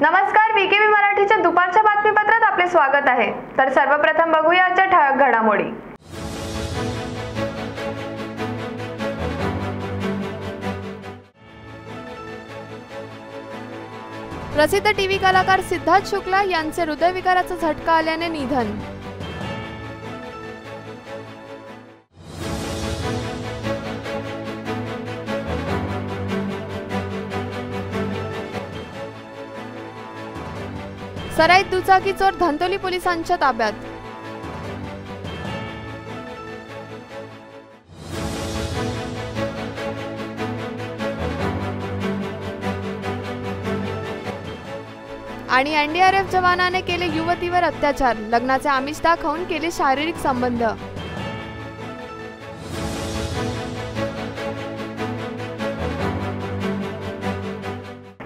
नमस्कार बीकेबी मराठीच्या दुपारच्या बातमीपत्रात आपले स्वागत आहे. तर सर्वप्रथम बघूया आजच्या ठळक घडामोडी. प्रसिद्ध टीव्ही कलाकार सिद्धार्थ शुक्ला यांचे हृदयविकाराचा झटका आल्याने निधन. सराईत दुचाकी चोर धंतोली पोलिसांच्या ताब्यात. आणि एनडीआरएफ जवानाने केले युवतीवर अत्याचार. लग्नाचे आमिष दाखवून केले शारीरिक संबंध.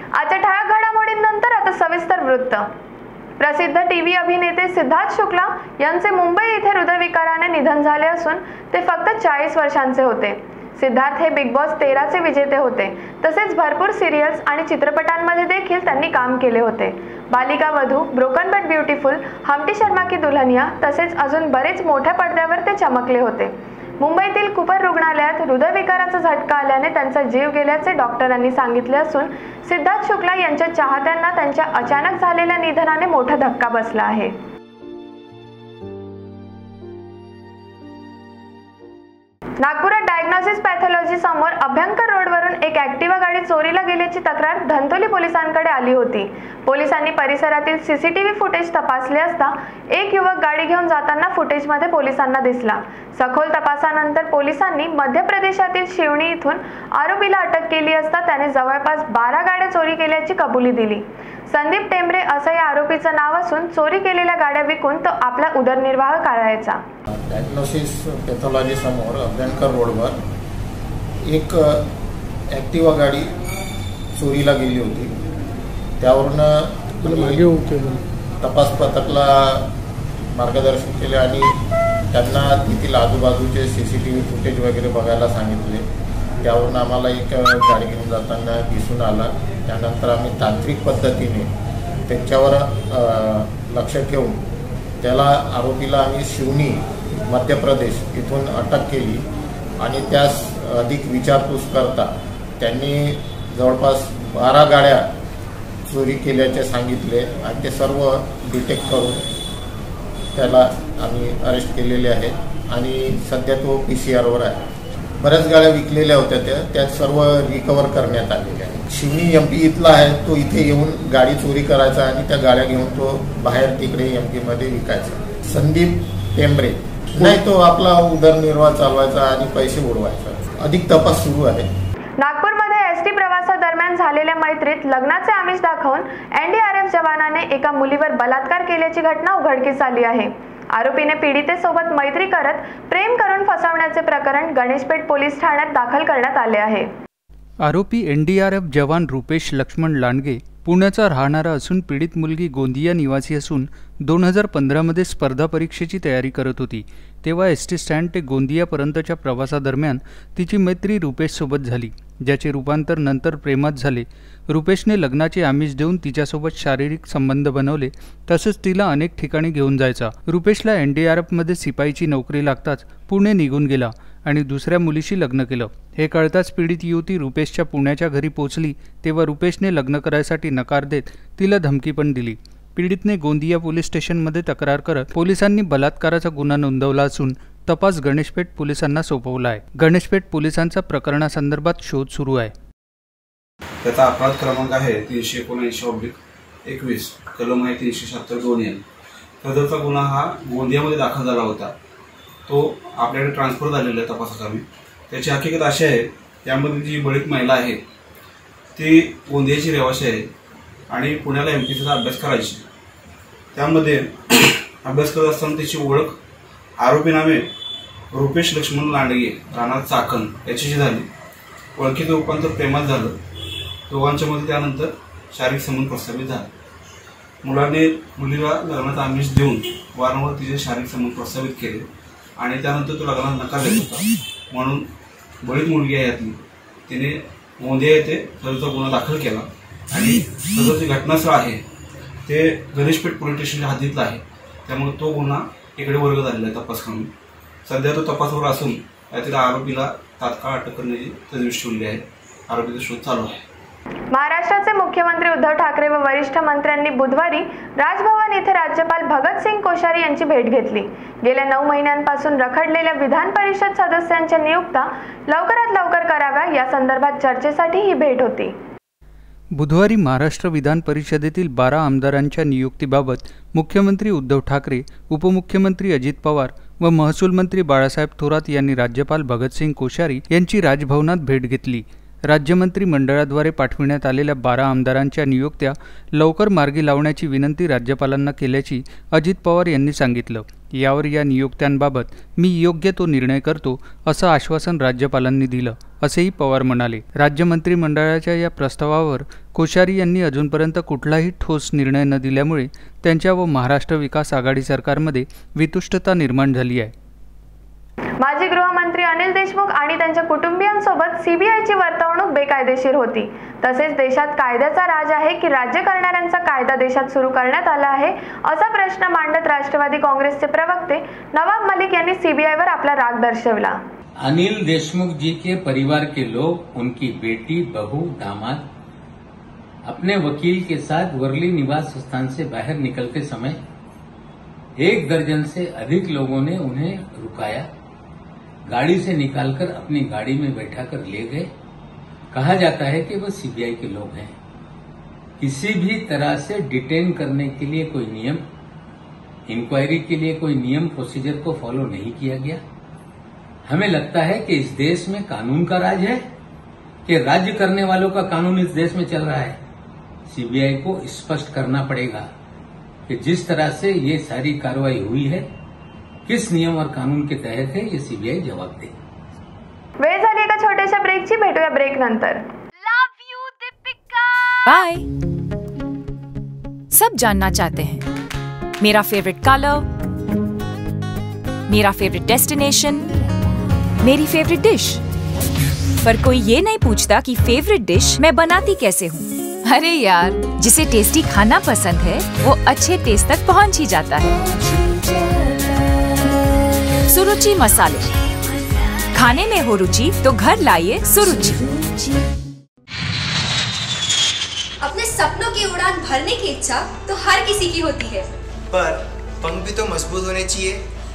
आजच्या ठळक घडामोडींनंतर आता सविस्तर वृत्त. अभिनेते सिद्धार्थ शुक्ला यांचे मुंबई येथे हृदयविकाराने निधन झाले असून ते फक्त चाळीस वर्षांचे होते. सिद्धार्थ हे बिग बॉस तेराचे विजेते होते. तसेच भरपूर सिरियल्स आणि चित्रपटांमध्ये देखील त्यांनी काम केले होते. Balika Vadhu broken but beautiful Humpty Sharma Ki Dulhania तसेच अजून बरेच मोठ्या पडद्यावर ते चमकले होते. मुंबईतील कुपर रुग्णालयात हृदयविकाराचा झटका आल्याने त्यांचा जीव गेल्याचे डॉक्टरांनी सांगितले असून सिद्धार्थ शुक्ला यांच्या चाहत्यांना त्यांच्या अचानक झालेल्या निधनाने मोठा धक्का बसला आहे. नागपुरात डायग्नोसिस पॅथॉलॉजी समोर अभ्यंकर रोडवर एक ऍक्टिवा गाडी चोरीला गेल्याची तक्रार धंतोली पोलिसांकडे आली होती. पोलिसांनी परिसरातील सीसीटीव्ही फुटेज तपासले असता एक युवक गाडी घेऊन जाताना फुटेजमध्ये पोलिसांना दिसला. सखोल तपासानंतर पोलिसांनी मध्य प्रदेशातील शिवणी इथून आरोपीला अटक केली असता त्याने जवळपास बारा गाड्या चोरी केल्याची कबुली दिली. संदीप टेंबरे असं या आरोपीचं नाव असून चोरी केलेल्या गाड्या विकून तो आपला उदरनिर्वाह करायचा डायग्नोसिस पॅथॉलॉजी समोर अभ्यंकर रोडवर एक ॲक्टिवा गाडी चोरीला गेली होती. त्यावरनं तपास पथकला मार्गदर्शन केले आणि त्यांना तेथील आजूबाजूचे C C T V footage वगैरे बघायला सांगितले. त्यावरून आम्हाला एक गाडी घेऊन जाताना दिसून आला. त्यानंतर आम्ही तांत्रिक पद्धतीने त्याच्यावर लक्ष ठेवून त्याला आरोपीला आम्ही शिवनी मध्य प्रदेश इथून अटक केली आणि त्यास अधिक विचारपूस करता त्यांनी जवळपास बारा गाड्या चोरी केल्याचे सांगितले आणि ते सर्व डिटेक्ट करून त्याला आम्ही अरेस्ट केलेले आहे. आणि सध्या तो पी सी आरवर आहे. बऱ्याच गाड्या विकलेल्या होत्या त्या. त्या सर्व रिकवर करण्यात आलेल्या आहेत शिवनी एम पी इथला आहे. तो इथे येऊन गाडी चोरी करायचा आणि त्या गाड्या घेऊन तो बाहेर तिकडे एम पीमध्ये विकायचा. संदीप टेंबरे. नाही तो आपला उदरनिर्वाह चालवायचा आणि पैसे उडवायचा अधिक तपास सुरू आहे. दरम्यान झालेल्या मैत्रीत लग्नाचे आमिष दाखवून एनडीआरएफ जवानाने एका मुलीवर बलात्कार केल्याची घटना उघडकीस आली आहे. आरोपीने पीडितेसोबत मैत्री करत प्रेम करून फसवण्याचे प्रकरण गणेशपेठ पोलीस ठाण्यात दाखल करण्यात आले आहे. आरोपी एनडीआरएफ जवान रुपेश लक्ष्मण लांडगे पुण्याचा राहणारा असून पीडित मुलगी गोंदिया निवासी असून दोन हजार पंधरामध्ये स्पर्धा परीक्षेची तयारी करत होती. तेव्हा एस टी स्टँड ते गोंदियापर्यंतच्या प्रवासादरम्यान तिची मैत्री रुपेशसोबत झाली ज्याचे रूपांतर नंतर प्रेमात झाले. रुपेशने लग्नाचे आमिष देऊन तिच्यासोबत शारीरिक संबंध बनवले तसंच तिला अनेक ठिकाणी घेऊन जायचा. रुपेशला एन डी आर एफमध्ये सिपाईची नोकरी लागताच पुणे निघून गेला. आणि दुसऱ्या मुलीशी लग्न केलं. हे कळताच पीडित युवती रुपेशच्या पुण्याच्या घरी पोचली तेव्हा रुपेशने लग्न करायसाठी नकार देत तिला धमकी पण दिली. पीडितने गोंदिया पोलीस स्टेशनमध्ये तक्रार करत पोलिसांनी बलात्काराचा गुन्हा नोंदवला असून तपास गणेशपेठ पोलिसांना सोपवला आहे. गणेशपेठ पोलिसांचा प्रकरणासंदर्भात शोध सुरू आहे. त्याचा अपराध क्रमांक आहे तीनशे एकोणऐंशी ऑब्लिक एकवीस. कलम आहे तीनशे शहात्तर दोन सदरचा गुन्हा हा गोंदियामध्ये दाखल झाला होता. तो आपल्याकडे ट्रान्सफर झालेला आहे तपासाकामी त्याची हकीकत अशी आहे त्यामध्ये जी बळीत महिला आहे ती गोंदियाची रहिवाशी आहे आणि पुण्याला एम पी सीचा अभ्यास करायची. त्यामध्ये अभ्यास करत असताना त्याची ओळख आरोपी नावे रुपेश लक्ष्मण लांडगे राणा चाकण याच्याशी झाली. ओळखीचं रूपांतर प्रेमात झालं. दोघांच्यामध्ये त्यानंतर शारीरिक संबंध प्रस्थापित झाला. मुलाने मुलीला लग्नाचा आमिष देऊन वारंवार तिचे शारीरिक संबंध प्रस्थापित केले. आणि त्यानंतर तो लग्नाला नकार देत होता. म्हणून बळीत मुलगी आहे यातली. तिने मोंदिया येथे सदरचा गुन्हा दाखल केला. आणि सदर जे घटनास्थळ आहे ते गणेशपेठ पोलीस स्टेशनच्या हद्दीतलं आहे. त्यामुळे तो गुन्हा इकडे वर्ग झालेला आहे तपास करून. सध्या तो तपासावर असून त्यातील आरोपीला तात्काळ अटक करण्याची तजवीज ठेवली आहे. आरोपीचा शोध चालू आहे. महाराष्ट्राचे मुख्यमंत्री उद्धव ठाकरे व वरिष्ठ मंत्र्यांनी बुधवारी राजभवन येथे राज्यपाल भगतसिंग कोश्यारी यांची भेट घेतली. गेल्या नऊ महिन्यांपासून रखडलेल्या विधान परिषद सदस्यांच्या नियुक्त्या लवकरात लवकर कराव्या या संदर्भात चर्चेसाठी ही भेट होती. बुधवारी महाराष्ट्र विधान परिषदेतील बारा आमदारांच्या नियुक्तीबाबत मुख्यमंत्री उद्धव ठाकरे उपमुख्यमंत्री अजित पवार व महसूल मंत्री बाळासाहेब थोरात यांनी राज्यपाल भगतसिंग कोश्यारी यांची राजभवनात भेट घेतली. राज्यमंत्री मंडळाद्वारे पाठविण्यात आलेल्या बारा आमदारांच्या नियुक्त्या लवकर मार्गी लावण्याची विनंती राज्यपालांना केल्याची अजित पवार यांनी सांगितलं. यावर या नियुक्त्यांबाबत मी योग्य तो निर्णय करतो असं आश्वासन राज्यपालांनी दिलं असेही पवार म्हणाले. राज्य मंत्रिमंडळाच्या या प्रस्तावावर कोश्यारी यांनी अजूनपर्यंत कुठलाही ठोस निर्णय न दिल्यामुळे त्यांच्या व महाराष्ट्र विकास आघाडी सरकारमध्ये वितुष्टता निर्माण झाली आहे. माजी गृहमंत्री अनिल देशमुख आणि त्यांच्या कुटुंबियांसोबत सीबीआयची वर्तवणूक बेकायदेशीर होती. तसेच देशात कायद्याचा राज आहे की राज्य करणाऱ्यांचा कायदा देशात सुरू करण्यात आला आहे असा प्रश्न मांडत राष्ट्रवादी काँग्रेसचे प्रवक्ते नवाब मलिक यांनी सीबीआयवर आपला राग दर्शवला. अनिल देशमुख जी के परिवार के लोग उनकी बेटी बहू दामाद अपने वकील के साथ वर्ली निवास स्थान से बाहर निकलते समय एक दर्जन से अधिक लोगों ने उन्हें रुकाया। गाड़ी से निकालकर अपनी गाड़ी में बैठाकर ले गए। कहा जाता है कि वह सीबीआई के लोग हैं। किसी भी तरह से डिटेन करने के लिए कोई नियम इंक्वायरी के लिए कोई नियम प्रोसीजर को फॉलो नहीं किया गया। हमें लगता है कि इस देश में कानून का राज है, कि राज्य करने वालों का कानून इस देश में चल रहा है। सीबीआई को स्पष्ट करना पड़ेगा कि जिस तरह से ये सारी कार्रवाई हुई है किस नियम और कानून के तहत है ये सीबीआई जवाब दे? वेळ झाली एका छोट्याशा ब्रेकची भेटूया ब्रेक नंतर। बाय सब जानना चाहते हैं। मेरा फेवरेट कलर मेरा फेवरेट डेस्टिनेशन मेरी फेवरेट डिश पर कोई ये नहीं पूछता कि फेवरेट डिश मैं बनाती कैसे हूँ। अरे यार जिसे टेस्टी खाना पसंद है वो अच्छे टेस्ट तक पहुँच ही जाता है। सुरुचि मसाले। खाने में हो रुचि तो घर लाइए सुरुचि। अपने सपनों की उड़ान भरने की इच्छा तो हर किसी की होती है। पर पंख भी तो मज़बूत होने चाहिए।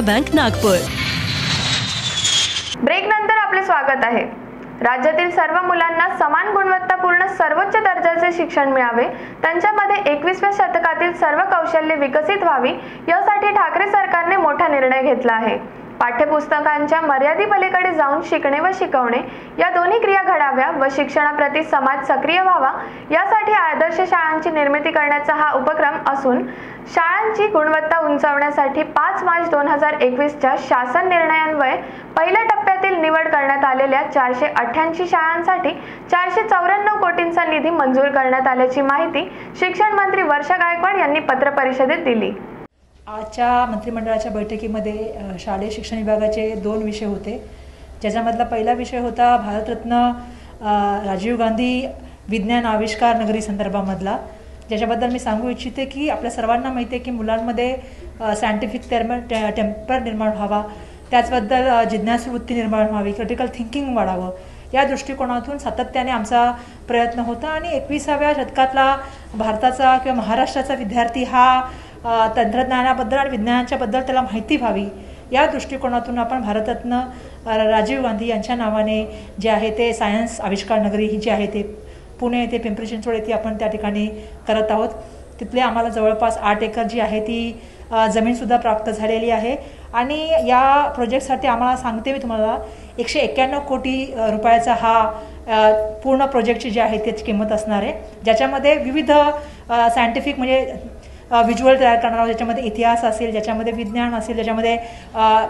Karnataka bank Nagpur. Break नंतर आपले स्वागत आहे. राज्यातील सर्व मुलांना समान गुणवत्तापूर्ण सर्वोच्च दर्जाचे शिक्षण मिळावे. त्यांच्यामध्ये एकवीसव्या शतकातील सर्व कौशल्ये विकसित व्हावी यासाठी ठाकरे सरकारने मोठा निर्णय घेतला आहे. पाठ्यपुस्तकांच्या मर्यादेपलीकडे जाऊन शिकणे व शिकवणे या दोन्ही क्रिया घडाव्या व शिक्षणाप्रती समाज सक्रिय व्हावा यासाठी आदर्श शाळांची निर्मिती करण्याचा हा उपक्रम असून शाळांची गुणवत्ता उंचावण्यासाठी पाच मार्च दोन हजार एकवीसच्या शासन निर्णयान्वये पहिल्या टप्प्यातील निवड करण्यात आलेल्या चारशे अठ्ठ्याऐंशी शाळांसाठी चारशे चौऱ्याण्णव कोटींचा निधी मंजूर करण्यात आल्याची माहिती शिक्षण मंत्री वर्षा गायकवाड यांनी पत्रपरिषदेत दिली. आजच्या मंत्रिमंडळाच्या बैठकीमध्ये शालेय शिक्षण विभागाचे दोन विषय होते. ज्याच्यामधला पहिला विषय होता भारतरत्न राजीव गांधी विज्ञान आविष्कार नगरी संदर्भामधला. ज्याच्याबद्दल मी सांगू इच्छिते की आपल्या सर्वांना माहिती आहे की मुलांमध्ये सायंटिफिक टेम टेम्पर निर्माण व्हावा. त्याचबद्दल जिज्ञासवृत्ती जिज्ञासू वृत्ती निर्माण व्हावी क्रिटिकल थिंकिंग वाढावं. या दृष्टिकोनातून सातत्याने आमचा प्रयत्न होता आणि एकविसाव्या शतकातला भारताचा किंवा महाराष्ट्राचा विद्यार्थी हा तंत्रज्ञानाबद्दल आणि विज्ञानाच्याबद्दल त्याला माहिती व्हावी. या दृष्टिकोनातून आपण भारतरत्न राजीव गांधी यांच्या नावाने जे आहे ते सायन्स आविष्कार नगरी ही जी आहे ते पुणे येथे पिंपरी चिंचवड येथे आपण त्या ठिकाणी करत आहोत. तिथले आम्हाला जवळपास आठ एकर जी आहे ती जमीनसुद्धा प्राप्त झालेली आहे. आणि या प्रोजेक्टसाठी आम्हाला सांगते मी तुम्हाला एकशे एक्क्याण्णव कोटी रुपयाचा हा पूर्ण प्रोजेक्टची जी आहे त्याची किंमत असणार आहे. ज्याच्यामध्ये विविध सायंटिफिक म्हणजे व्हिज्युअल तयार करणार आहोत ज्याच्यामध्ये इतिहास असेल ज्याच्यामध्ये विज्ञान असेल ज्याच्यामध्ये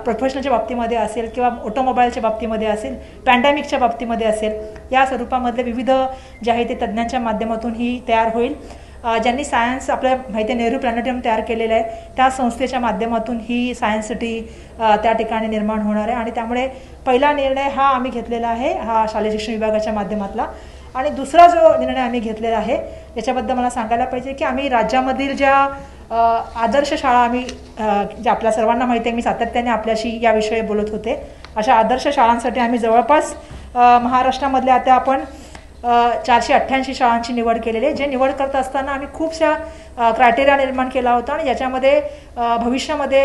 प्रोफेशनलच्या बाबतीमध्ये असेल किंवा ऑटोमोबाईलच्या बाबतीमध्ये असेल पॅन्डेमिकच्या बाबतीमध्ये असेल या स्वरूपामधले विविध जे आहे ते तज्ज्ञांच्या माध्यमातून ही तयार होईल. ज्यांनी सायन्स आपल्या माहिती आहे नेहरू प्लॅनेटरियम तयार केलेलं आहे त्या संस्थेच्या माध्यमातून ही सायन्स सिटी त्या ठिकाणी निर्माण होणार आहे. आणि त्यामुळे पहिला निर्णय हा आम्ही घेतलेला आहे हा शालेय शिक्षण विभागाच्या माध्यमातला. आणि दुसरा जो निर्णय आम्ही घेतलेला आहे याच्याबद्दल मला सांगायला पाहिजे की आम्ही राज्यामधील ज्या आदर्श शाळा आम्ही जे ज्या आपल्या सर्वांना माहिती आहे मी सातत्याने आपल्याशी याविषयी बोलत होते. अशा आदर्श शाळांसाठी आम्ही जवळपास महाराष्ट्रामधल्या आता आपण चारशे अठ्ठ्याऐंशी शाळांची निवड केलेली आहे. जे निवड करत असताना आम्ही खूपशा क्रायटेरिया निर्माण केला होता आणि ज्याच्यामध्ये भविष्यामध्ये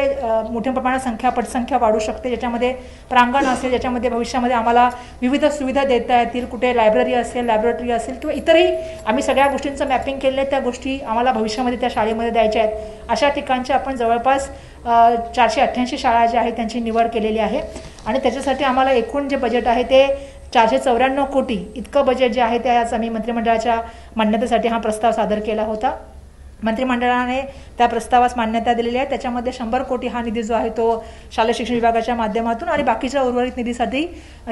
मोठ्या प्रमाणात संख्या पटसंख्या वाढू शकते. ज्याच्यामध्ये प्रांगण असेल ज्याच्यामध्ये भविष्यामध्ये आम्हाला विविध सुविधा देता येतील. कुठे लायब्ररी असेल लॅबोरेटरी असेल किंवा इतरही आम्ही सगळ्या गोष्टींचं मॅपिंग केलेलं आहे. त्या गोष्टी आम्हाला भविष्यामध्ये त्या शाळेमध्ये द्यायच्या आहेत. अशा ठिकाणचे आपण जवळपास चारशे अठ्ठ्याऐंशी शाळा ज्या आहेत त्यांची निवड केलेली आहे. आणि त्याच्यासाठी आम्हाला एकूण जे बजेट आहे ते चारशे चौऱ्याण्णव कोटी इतकं बजेट जे आहे ते आज आम्ही मंत्रिमंडळाच्या मान्यतेसाठी हा प्रस्ताव सादर केला होता. मंत्रिमंडळाने त्या प्रस्तावास मान्यता दिलेली आहे. त्याच्यामध्ये शंभर कोटी हा निधी जो आहे तो शालेय शिक्षण विभागाच्या माध्यमातून आणि बाकीच्या उर्वरित निधीसाठी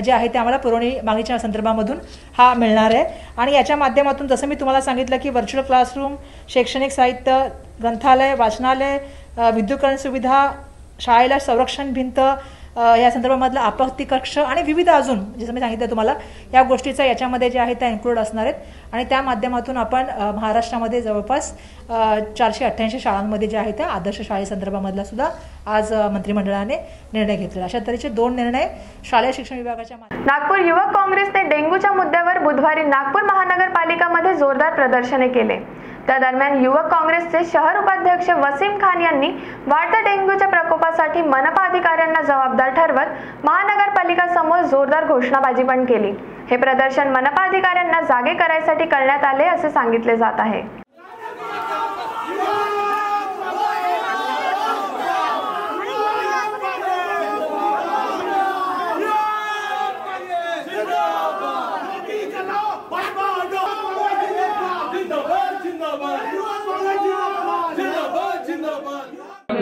जे आहे ते आम्हाला पुरवणी मागणीच्या संदर्भामधून हा मिळणार आहे. आणि याच्या माध्यमातून जसं मी तुम्हाला सांगितलं की व्हर्च्युअल क्लासरूम शैक्षणिक साहित्य ग्रंथालय वाचनालय विद्युतकरण सुविधा शाळेला संरक्षण भिंत या संदर्भामधला आपत्ती कक्ष आणि विविध अजून जसं मी सांगितलं तुम्हाला या गोष्टीचा याच्यामध्ये जे आहे त्या इन्क्लूड असणार आहेत. आणि त्या माध्यमातून आपण महाराष्ट्रामध्ये जवळपास चारशे अठ्ठ्याऐंशी शाळांमध्ये जे आहे त्या आदर्श शाळेसंदर्भामधला सुद्धा आज मंत्रिमंडळाने निर्णय घेतलेला. अशा तऱ्हेचे दोन निर्णय शालेय शिक्षण विभागाच्या नागपूर युवक काँग्रेसने डेंग्यूच्या मुद्द्यावर बुधवारी नागपूर महानगरपालिकामध्ये जोरदार प्रदर्शने केले. त्या दरम्यान युवक काँग्रेसचे शहर उपाध्यक्ष वसीम खान यांनी वाढत्या डेंग्यूच्या प्रकोपासाठी मनपा अधिकाऱ्यांना जबाबदार ठरवत महानगरपालिका समोर जोरदार घोषणाबाजी पण केली. हे प्रदर्शन मनपा अधिकाऱ्यांना जागे करायसाठी करण्यात आले असे सांगितले जात आहे.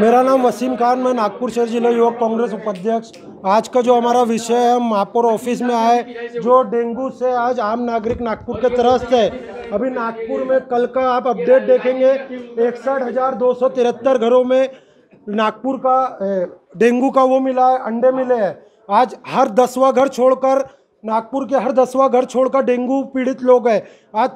मेरा नाम वसीम खान, मैं नागपुर शहर जिला युवक कांग्रेस उपाध्यक्ष। आज का जो हमारा विषय है, हम महापौर ऑफ़िस में आए, जो डेंगू से आज आम नागरिक नागपुर के त्रस्त है। अभी नागपुर में कल का आप अपडेट देखेंगे, इकसठ हज़ार दो सौ तिहत्तर घरों में नागपुर का डेंगू का वो मिला है, अंडे मिले हैं। आज हर दसवां घर छोड़कर, नागपुर के हर दसवां घर छोड़कर डेंगू पीड़ित लोग हैं। आज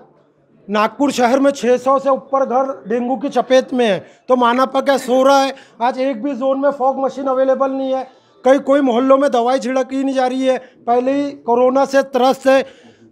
नागपुर शहर में 600 से ऊपर घर डेंगू की चपेट में है। तो माना मानापा क्या सो रहा है। आज एक भी जोन में फॉग मशीन अवेलेबल नहीं है। कई कोई मोहल्लों में दवाई छिड़की नहीं जा रही है। पहले ही कोरोना से त्रस्त है।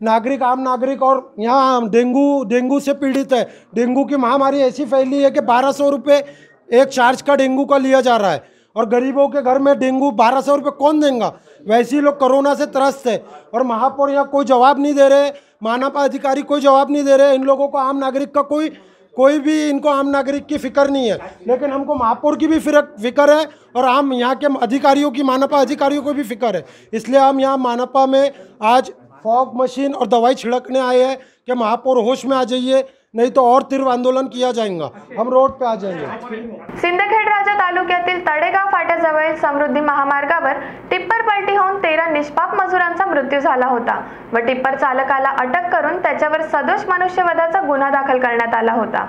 नागरिक, आम नागरिक और यहाँ डेंगू डेंगू से पीड़ित है। डेंगू की महामारी ऐसी फैली है कि बारह सौ रुपये एक चार्ज का डेंगू का लिया जा रहा है। और गरीबों के घर में डेंगू बारह सौ रुपये कौन देंगे? वैसे ही लोग कोरोना से त्रस्त है और महापौर यहाँ कोई जवाब नहीं दे रहे, मानव अधिकारी कोई जवाब नहीं दे रहे, इन लोगों को आम नागरिक का कोई कोई भी इनको आम नागरिक की फ़िक्र नहीं है। लेकिन हमको महापौर की भी फ़िक्र है और आम यहाँ के अधिकारियों की, मानपा अधिकारियों को भी फ़िक्र है। इसलिए हम यहाँ मानपा में आज फॉग मशीन और दवाई छिड़कने आए हैं कि महापौर होश में आ जाइए। नहीं तो और तीव्र आंदोलन किया जाएगा। हम रोड पे आ जाएंगे। सिंदखेड राजा तालुक्यातील तडेगाव फाट्याजवळील समृद्धी महामार्गावर टिप्पर पलटी होऊन तेरा निष्पाप मजुरांचा मृत्यू झाला होता व टिप्पर चालकाला अटक करून त्याच्यावर सदोष मनुष्यवधाचा गुन्हा दाखल करण्यात आला होता.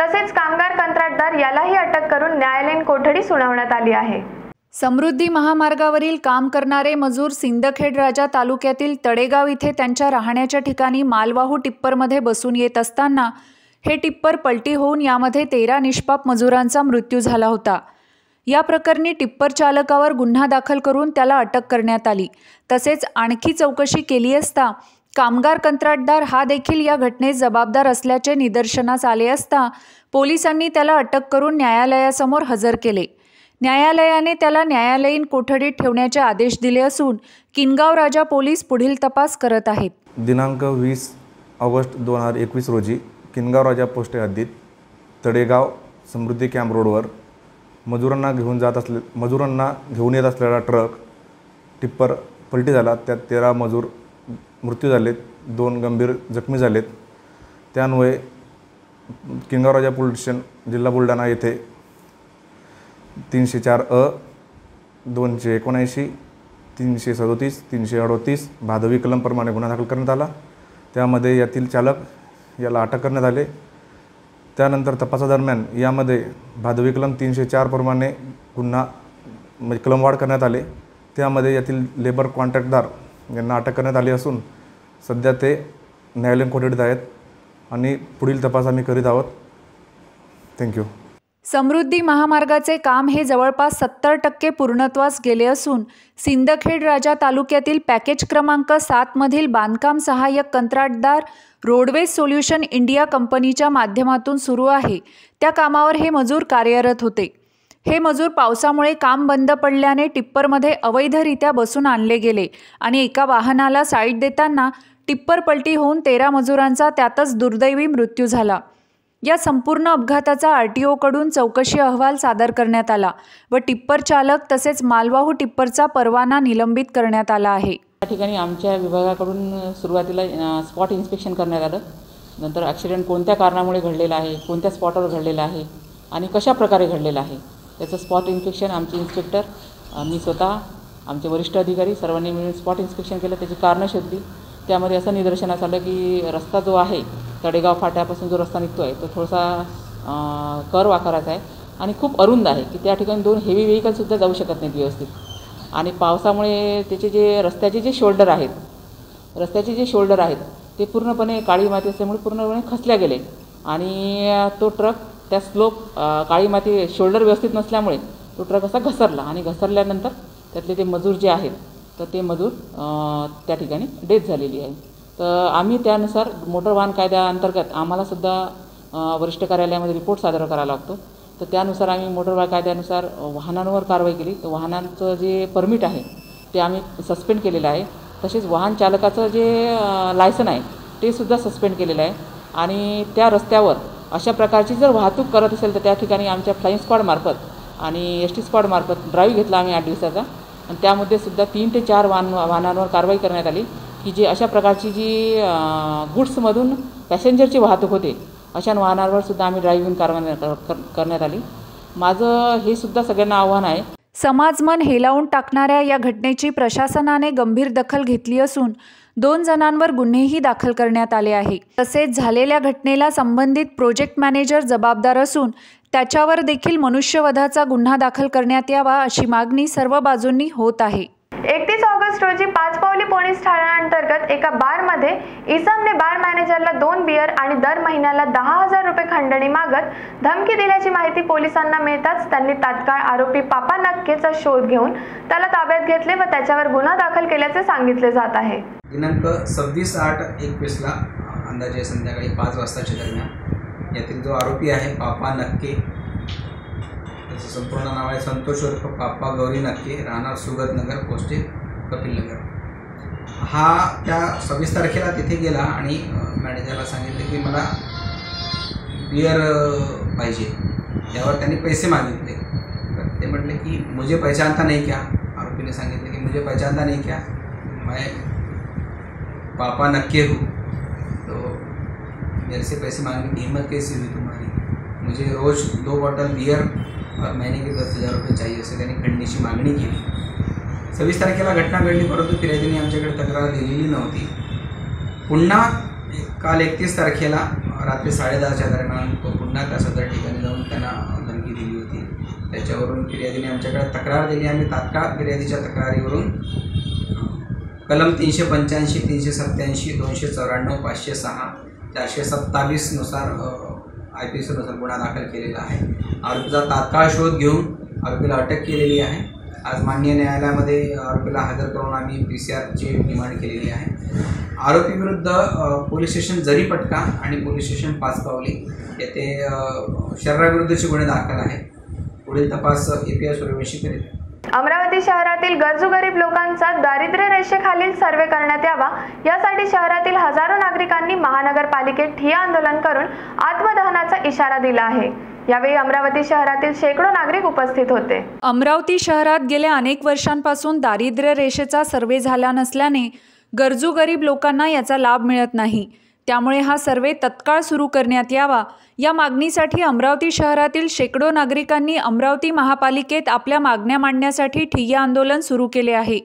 तसेच कामगार कंत्राटदार यालाही अटक करून न्यायालयीन कोठडी सुनावण्यात आली आहे. समृद्धी महामार्गावरील काम करणारे मजूर सिंदखेड राजा तालुक्यातील तडेगाव इथे त्यांच्या राहण्याच्या ठिकाणी मालवाहू टिप्परमध्ये बसून येत असताना हे टिप्पर पलटी होऊन यामध्ये तेरा निष्पाप मजुरांचा मृत्यू झाला होता. या प्रकरणी टिप्पर चालकावर गुन्हा दाखल करून त्याला अटक करण्यात आली. तसेच आणखी चौकशी केली असता कामगार कंत्राटदार हा देखील या घटनेस जबाबदार असल्याचे निदर्शनास आले असता पोलिसांनी त्याला अटक करून न्यायालयासमोर हजर केले. न्यायालयाने त्याला न्यायालयीन कोठडीत ठेवण्याचे आदेश दिले असून किनगाव राजा पोलीस पुढील तपास करत आहेत. दिनांक वीस ऑगस्ट दोन हजार एकवीस रोजी किनगाव राजा पोस्ट हद्दीत तडेगाव समृद्धी कॅम्प रोडवर मजुरांना घेऊन जात असले मजुरांना घेऊन येत असलेला ट्रक टिप्पर पलटी झाला. त्यात तेरा मजूर मृत्यू झालेत दोन गंभीर जखमी झालेत. त्यान्वये किंगावराजा पोलीस स्टेशन जिल्हा बुलढाणा येथे तीनशे चार अ दोनशे एकोणऐंशी तीनशे सदोतीस तीनशे अडोतीस भादवी कलमप्रमाणे गुन्हा दाखल करण्यात आला. त्यामध्ये यातील चालक याला अटक करण्यात आले. त्यानंतर तपासादरम्यान यामध्ये भादवी कलम तीनशे चारप्रमाणे गुन्हा म्हणजे कलमवाढ करण्यात आले. त्यामध्ये यातील लेबर कॉन्ट्रॅक्टदार यांना अटक करण्यात आली असून सध्या ते न्यायालयीन कोठडीत आहेत आणि पुढील तपास आम्ही करीत आहोत. थँक्यू समृद्धी महामार्गाचे काम हे जवळपास सत्तर टक्के पूर्णत्वास गेले असून सिंदखेड राजा तालुक्यातील पॅकेज क्रमांक सातमधील बांधकाम सहाय्यक कंत्राटदार रोडवेज सोल्युशन इंडिया कंपनीच्या माध्यमातून सुरू आहे. त्या कामावर हे मजूर कार्यरत होते. हे मजूर पावसामुळे काम बंद पडल्याने टिप्परमध्ये अवैधरित्या बसून आणले गेले आणि एका वाहनाला साईड देताना टिप्पर पलटी होऊन तेरा मजुरांचा त्यातच दुर्दैवी मृत्यू झाला. या संपूर्ण अपघाताचा आर टी ओकडून चौकशी अहवाल सादर करण्यात आला व टिप्पर चालक तसेच मालवाहू टिप्परचा परवाना निलंबित करण्यात आला आहे. या ठिकाणी आमच्या विभागाकडून सुरुवातीला स्पॉट इन्स्पेक्शन करण्यात आलं. नंतर ॲक्सिडेंट कोणत्या कारणामुळे घडलेला आहे कोणत्या स्पॉटवर घडलेला आहे आणि कशा प्रकारे घडलेलं आहे त्याचं स्पॉट इन्स्पेक्शन आमचे इन्स्पेक्टर मी स्वतः आमचे वरिष्ठ अधिकारी सर्वांनी मिळून स्पॉट इन्स्पेक्शन केलं. त्याची कारणं शोधली. त्यामध्ये असं निदर्शनास आलं की रस्ता जो आहे तडेगाव फाट्यापासून जो रस्ता निघतो आहे तो थोडासा कर्व आकाराचा आहे आणि खूप अरुंद आहे की त्या ठिकाणी दोन हेवी व्हेकलसुद्धा जाऊ शकत नाहीत व्यवस्थित. आणि पावसामुळे त्याचे जे रस्त्याचे जे शोल्डर आहेत रस्त्याचे जे शोल्डर आहेत ते पूर्णपणे काळी माती असल्यामुळे पूर्णपणे खचल्या गेले. आणि तो ट्रक त्या स्लोप काळी माती शोल्डर व्यवस्थित नसल्यामुळे तो ट्रक असा घसरला आणि घसरल्यानंतर त्यातले ते मजूर जे आहेत तर ते मजूर त्या ठिकाणी डेथ झालेली आहे. तर आम्ही त्यानुसार मोटर वाहन कायद्याअंतर्गत आम्हालासुद्धा वरिष्ठ कार्यालयामध्ये रिपोर्ट सादर करावा लागतो. तर त्यानुसार आम्ही मोटर वाहन कायद्यानुसार वाहनांवर कारवाई केली. तर वाहनांचं जे परमिट आहे ते आम्ही सस्पेंड केलेलं आहे. तसेच वाहन चालकाचं जे लायसन आहे ते सुद्धा सस्पेंड केलेलं आहे. आणि त्या रस्त्यावर अशा प्रकारची जर वाहतूक करत असेल तर त्या ठिकाणी आमच्या फ्लाईंग स्क्वॉडमार्फत आणि एस टी स्क्वॉडमार्फत ड्राईव्ह घेतला आम्ही आठ दिवसाचा. आणि त्यामध्ये सुद्धा तीन ते चार वाहन वाहनांवर कारवाई करण्यात आली की जे अशा प्रकारची जी गुड्समधून पॅसेंजरची वाहतूक होते अशा वाहनांवर सुद्धा आम्ही ड्रायव्हिंग कारवाई करण्यात आली. माझं हे सुद्धा सगळ्यांना आव्हान आहे. समाजमन हेलावून टाकणाऱ्या या घटनेची प्रशासनाने गंभीर दखल घेतली असून दोन जणांवर गुन्हेही दाखल करण्यात आले आहे. तसेच झालेल्या घटनेला संबंधित प्रोजेक्ट मॅनेजर जबाबदार असून त्याच्यावर देखील मनुष्यवधाचा गुन्हा दाखल करण्यात यावा अशी मागणी सर्व बाजूंनी होत आहे. एकतीस ऑगस्ट रोजी पाच पावली पोलीस ठाण्याअंतर्गत एका बारमध्ये इसमने बार मॅनेजरला दोन बियर आणि दर महिन्याला दहा हजार रुपये खंडणी मागत धमकी दिल्याची माहिती पोलिसांना मिळताच त्यांनी तात्काळ आरोपी पापा नक्केचा शोध घेऊन त्याला ताब्यात घेतले व त्याच्यावर गुन्हा दाखल केल्याचे सांगितले जात आहे. दिनांक सव्वीस आठ एकवीसला अंदाजे संध्याकाळी पाच वाजताच्या दरम्यान यातील जो आरोपी आहे पापा नक्के. त्याचं संपूर्ण नाव आहे संतोष उर्फ पाप्पा गौरी नक्के राहणार सुगतनगर पोस्टे कपिलनगर. हा त्या सव्वीस तारखेला तिथे गेला आणि मॅनेजरला सांगितले की मला बिअर पाहिजे. यावर त्यांनी पैसे मागितले. तर ते म्हटले की मुझे पहचानता नाही क्या? आरोपीने सांगितले की मुझे पहचानता नाही क्या? मैं पापा नक्के हूँ. मेरे से पैसे मांगने की हिम्मत कैसी हुई तुम्हारी? मुझे रोज़ दो बॉटल बियर और महीने के दस हज़ार रुपये चाहिए असे त्यांनी खंडणीची मागणी केली सव्वीस तारखेला घटना घडली परंतु हो फिर्यादीने आमच्याकडे तक्रार दिलेली नव्हती पुन्हा काल एकतीस तारखेला रात्री साडेदहाच्या दरम्यान तो पुन्हा त्या सदर ठिकाणी जाऊन त्यांना धमकी दिली होती। त्याच्यावरून फिर्यादीने आमच्याकडे तक्रार दिली आणि तात्काळ फिर्यादीच्या तक्रारीवरून कलम तीनशे पंच्याऐंशी तीनशे सत्त्याऐंशी दोनशे चौऱ्याण्णव पाचशे सहा चारशे सत्तावीसनुसार आय पी सीनुसार गुन्हा दाखल केलेला आहे. आरोपीचा तात्काळ शोध घेऊन आरोपीला अटक केलेली आहे. आज माननीय न्यायालयामध्ये आरोपीला हजर करून आम्ही पी सी आरची डिमांड केलेली आहे. आरोपीविरुद्ध पोलीस स्टेशन जरीपटका आणि पोलीस स्टेशन पाचपावली येथे शरीराविरुद्धचे गुन्हे दाखल आहेत. पुढील तपास ए पी आय सूर्यवंशी करेल अमरावती शहरातील गरजू गरीब लोकांचा दारिद्र्य रेषेखालील सर्वे करण्यात यावा. यासाठी शहरातील हजारो नागरिकांनी महानगरपालिकेत ठिय्या आंदोलन करून आत्मदहनाचा इशारा दिला आहे. यावेळी अमरावती शहरातील शेकडो नागरिक उपस्थित होते. अमरावती शहरात गेल्या अनेक वर्षांपासून दारिद्र्य रेषेचा सर्वे झाला नसल्याने गरजू गरीब लोकांना याचा लाभ मिळत नाही. त्यामुळे हा सर्वे तत्काळ सुरू करण्यात यावा. या मागणीसाठी अमरावती शहरातील शेकडो नागरिकांनी अमरावती महापालिकेत आपल्या मागण्या मांडण्यासाठी ठिय्या आंदोलन सुरू केले आहे.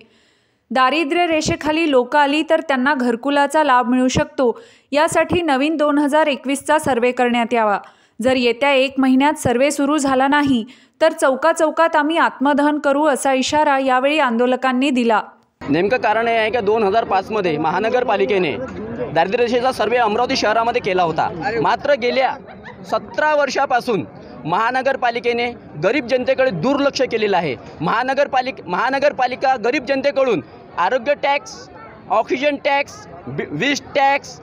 दारिद्र्य रेषेखाली लोक आली तर त्यांना घरकुलाचा लाभ मिळू शकतो. यासाठी नवीन दोन हजार एकवीसचा सर्वे करण्यात यावा. जर येत्या एक महिन्यात सर्वे सुरू झाला नाही तर चौका चौकात आम्ही आत्मदहन करू असा इशारा यावेळी आंदोलकांनी दिला. नेमकं कारण हे आहे की दोन हजार पाचमध्ये महानगरपालिकेने दारिद्र्यरेषेचा सर्वे अमरावती शहरामध्ये केला होता. मात्र गेल्या सतरा वर्षापासून महानगरपालिकेने गरीब जनतेकडे दुर्लक्ष केलेलं आहे. महानगरपालिक महानगरपालिका गरीब जनतेकडून आरोग्य टॅक्स ऑक्सिजन टॅक्स बी- वीज टॅक्स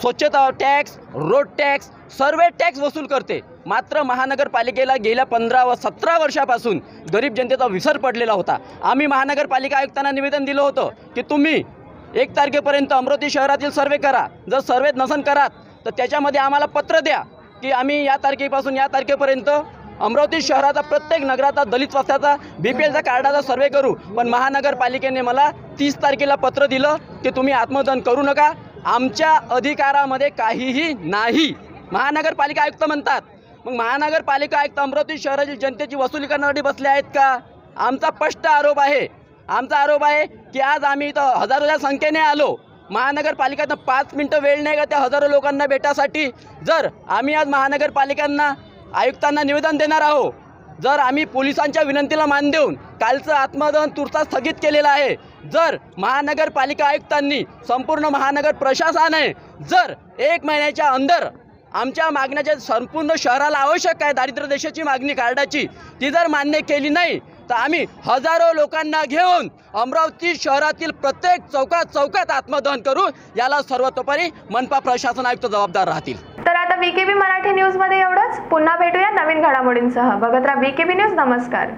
स्वच्छता टॅक्स रोड टॅक्स सर्व टॅक्स वसूल करते. मात्र महानगरपालिकेला गेल्या पंधरा व सतरा वर्षापासून गरीब जनतेचा विसर पडलेला होता. आम्ही महानगरपालिका आयुक्तांना निवेदन दिलं होतं की तुम्ही एक तारखेपर्यंत अमरावती शहरातील सर्वे करा. जर सर्वेत नसन करात तर त्याच्यामध्ये आम्हाला पत्र द्या की आम्ही या तारखेपासून या तारखेपर्यंत अमरावती शहराचा प्रत्येक नगराचा दलित वस्त्याचा बी पी एलचा कार्डाचा सर्वे करू. पण महानगरपालिकेने मला तीस तारखेला पत्र दिलं की तुम्ही आत्मदहन करू नका. आमच्या अधिकारामध्ये काहीही नाही. महानगरपालिका आयुक्त म्हणतात मग महानगरपालिका आयुक्त अमरावती शहरातील जनतेची वसुली करण्यासाठी बसले आहेत का? आमचा स्पष्ट आरोप आहे. आमचा आरोप आहे की आज आम्ही इथं हजारोच्या संख्येने आलो. महानगरपालिकेनं पाच मिनटं वेळ नाही का त्या हजारो लोकांना भेटासाठी? जर आम्ही आज महानगरपालिकांना आयुक्तांना निवेदन देणार आहोत जर आम्ही पोलिसांच्या विनंतीला मान देऊन कालचं आत्मदहन तुर्तास स्थगित केलेलं आहे जर महानगरपालिका आयुक्तांनी संपूर्ण महानगर प्रशासनाने जर एक महिन्याच्या अंदर आमच्या मागण्याच्या संपूर्ण शहराला आवश्यक आहे दारिद्र्य देशाची मागणी कार्डाची ती जर मान्य केली नाही तर आम्ही हजारो लोकांना घेऊन अमरावती शहरातील प्रत्येक चौकात चौकात आत्मदहन करू याला सर्वतोपरी मनपा प्रशासन आयुक्त जबाबदार राहतील. तर आता बीकेबी मराठी न्यूजमध्ये एवढंच. पुन्हा भेटूया नवीन घडामोडींसह. बघत राहा बीकेबी न्यूज नमस्कार.